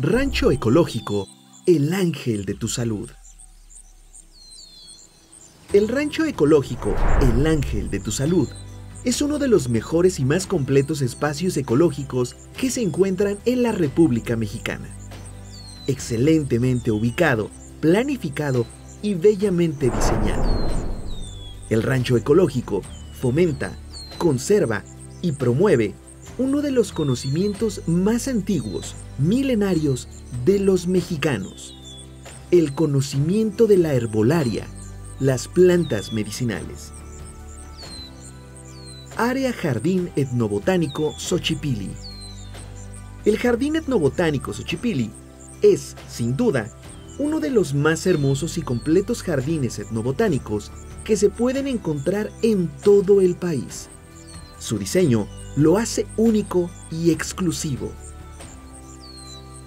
Rancho Ecológico, el ángel de tu salud. El Rancho Ecológico, el ángel de tu salud, es uno de los mejores y más completos espacios ecológicos que se encuentran en la República Mexicana. Excelentemente ubicado, planificado y bellamente diseñado. El rancho ecológico fomenta, conserva y promueve uno de los conocimientos más antiguos, milenarios de los mexicanos, el conocimiento de la herbolaria, las plantas medicinales. Área Jardín Etnobotánico Xochipili. El Jardín Etnobotánico Xochipili es, sin duda, uno de los más hermosos y completos jardines etnobotánicos que se pueden encontrar en todo el país. Su diseño lo hace único y exclusivo.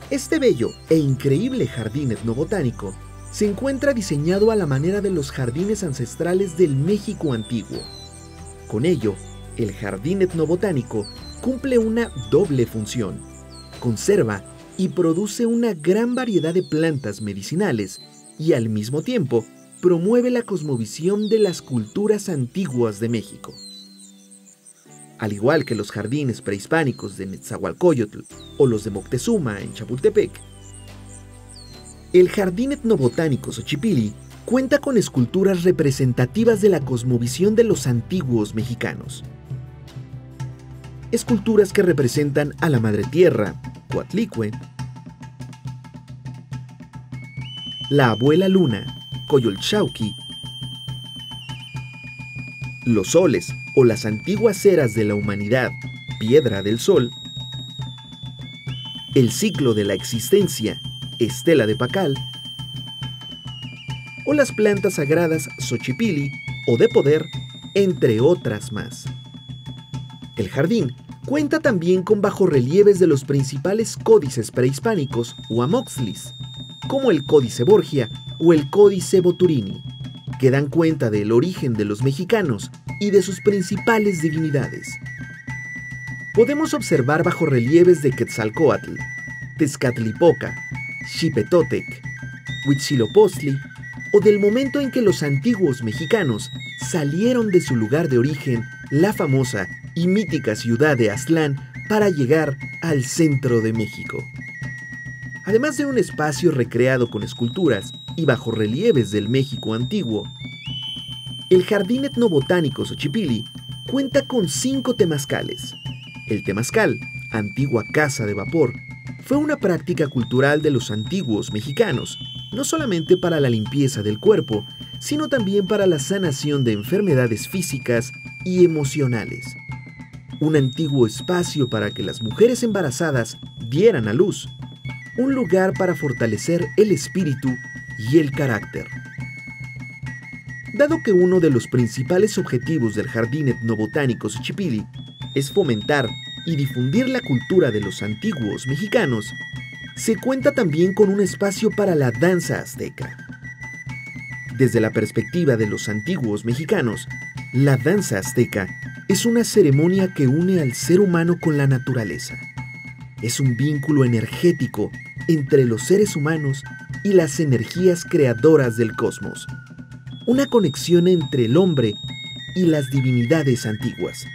Este bello e increíble jardín etnobotánico se encuentra diseñado a la manera de los jardines ancestrales del México antiguo. Con ello, el jardín etnobotánico cumple una doble función. Conserva y produce una gran variedad de plantas medicinales y al mismo tiempo promueve la cosmovisión de las culturas antiguas de México. Al igual que los jardines prehispánicos de Netzahualcoyotl o los de Moctezuma en Chapultepec, el Jardín Etnobotánico Xochipilli cuenta con esculturas representativas de la cosmovisión de los antiguos mexicanos. Esculturas que representan a la Madre Tierra, Coatlicue, la Abuela Luna, Coyolxauqui, los soles o las antiguas eras de la humanidad, piedra del sol, el ciclo de la existencia, estela de Pacal, o las plantas sagradas Xochipili o de poder, entre otras más. El jardín cuenta también con bajorrelieves de los principales códices prehispánicos o amoxlis, como el Códice Borgia o el Códice Boturini, que dan cuenta del origen de los mexicanos y de sus principales divinidades. Podemos observar bajo relieves de Quetzalcoatl, Tezcatlipoca, Xipetotec, Huitzilopochtli o del momento en que los antiguos mexicanos salieron de su lugar de origen, la famosa y mítica ciudad de Aztlán, para llegar al centro de México. Además de un espacio recreado con esculturas y bajorrelieves del México antiguo, el Jardín Etnobotánico Xochipilli cuenta con cinco temazcales. El temazcal, antigua casa de vapor, fue una práctica cultural de los antiguos mexicanos, no solamente para la limpieza del cuerpo, sino también para la sanación de enfermedades físicas y emocionales. Un antiguo espacio para que las mujeres embarazadas dieran a luz un lugar para fortalecer el espíritu y el carácter. Dado que uno de los principales objetivos del Jardín Etnobotánico Xochipilli es fomentar y difundir la cultura de los antiguos mexicanos, se cuenta también con un espacio para la danza azteca. Desde la perspectiva de los antiguos mexicanos, la danza azteca es una ceremonia que une al ser humano con la naturaleza es un vínculo energético entre los seres humanos y las energías creadoras del cosmos. Una conexión entre el hombre y las divinidades antiguas.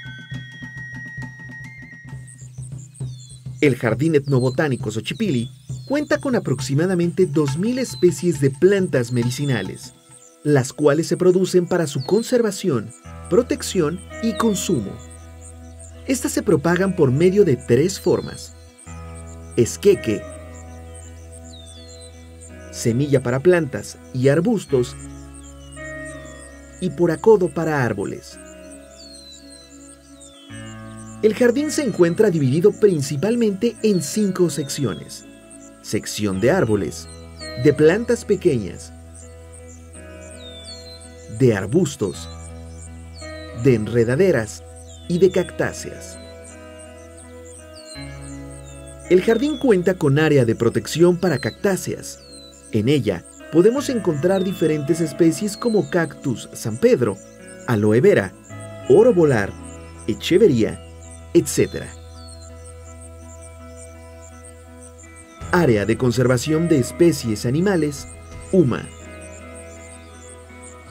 El Jardín Etnobotánico Xochipilli cuenta con aproximadamente 2.000 especies de plantas medicinales, las cuales se producen para su conservación, protección y consumo. Estas se propagan por medio de tres formas esqueque, semilla para plantas y arbustos y por acodo para árboles. El jardín se encuentra dividido principalmente en cinco secciones. Sección de árboles, de plantas pequeñas, de arbustos, de enredaderas y de cactáceas. El jardín cuenta con área de protección para cactáceas. En ella podemos encontrar diferentes especies como cactus San Pedro, aloe vera, oro volar, echevería, etc. Área de Conservación de Especies Animales, UMA.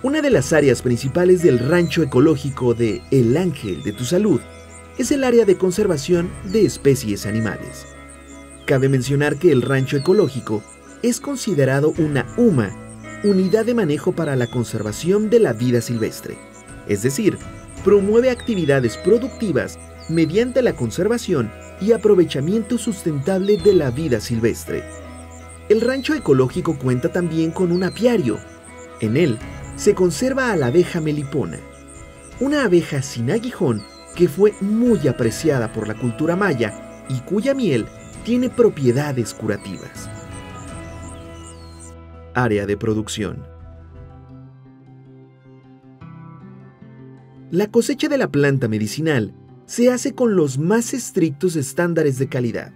Una de las áreas principales del rancho ecológico de El Ángel de tu Salud es el área de conservación de especies animales. Cabe mencionar que el rancho ecológico es considerado una UMA, Unidad de Manejo para la Conservación de la Vida Silvestre, es decir, promueve actividades productivas mediante la conservación y aprovechamiento sustentable de la vida silvestre. El rancho ecológico cuenta también con un apiario. En él se conserva a la abeja melipona, una abeja sin aguijón que fue muy apreciada por la cultura maya y cuya miel tiene propiedades curativas. Área de producción. La cosecha de la planta medicinal se hace con los más estrictos estándares de calidad.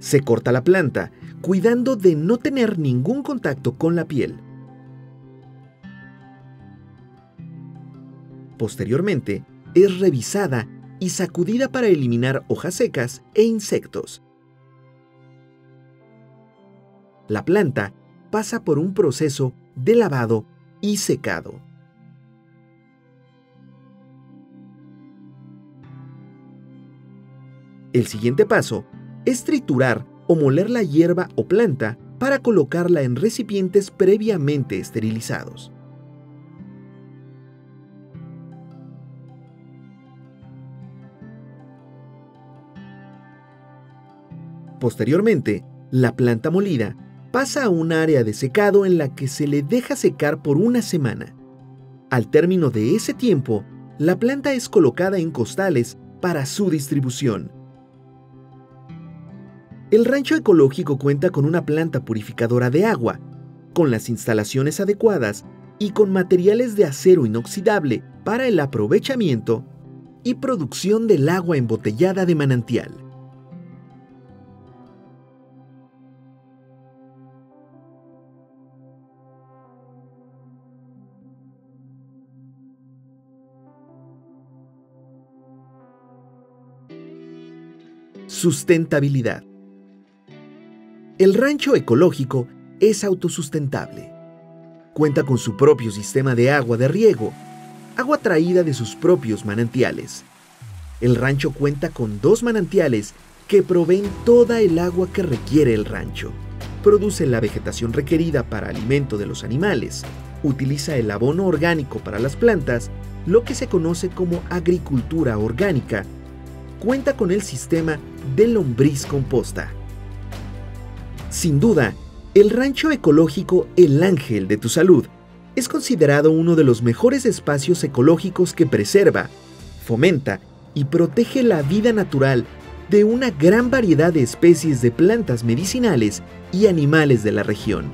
Se corta la planta, cuidando de no tener ningún contacto con la piel. Posteriormente, es revisada y sacudida para eliminar hojas secas e insectos. La planta pasa por un proceso de lavado y secado. El siguiente paso es triturar o moler la hierba o planta para colocarla en recipientes previamente esterilizados. Posteriormente, la planta molida pasa a un área de secado en la que se le deja secar por una semana. Al término de ese tiempo, la planta es colocada en costales para su distribución. El rancho ecológico cuenta con una planta purificadora de agua, con las instalaciones adecuadas y con materiales de acero inoxidable para el aprovechamiento y producción del agua embotellada de manantial. Sustentabilidad. El rancho ecológico es autosustentable. Cuenta con su propio sistema de agua de riego, agua traída de sus propios manantiales. El rancho cuenta con dos manantiales que proveen toda el agua que requiere el rancho. Produce la vegetación requerida para alimento de los animales. Utiliza el abono orgánico para las plantas, lo que se conoce como agricultura orgánica. Cuenta con el sistema de lombriz composta sin duda, el rancho ecológico El Ángel de tu Salud es considerado uno de los mejores espacios ecológicos que preserva, fomenta y protege la vida natural de una gran variedad de especies de plantas medicinales y animales de la región.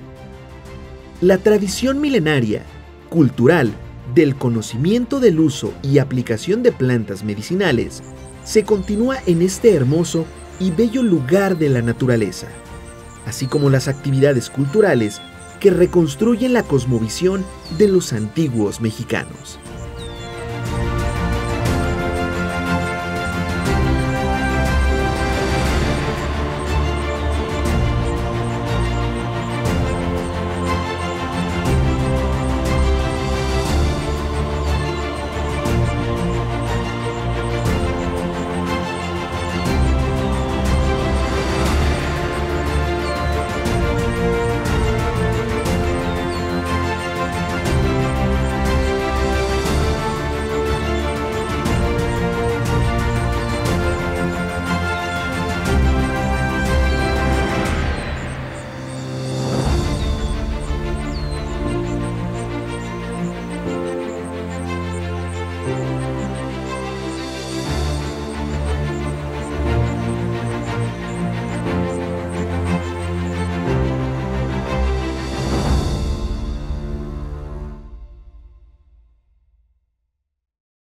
La tradición milenaria, cultural, del conocimiento del uso y aplicación de plantas medicinales se continúa en este hermoso y bello lugar de la naturaleza así como las actividades culturales que reconstruyen la cosmovisión de los antiguos mexicanos.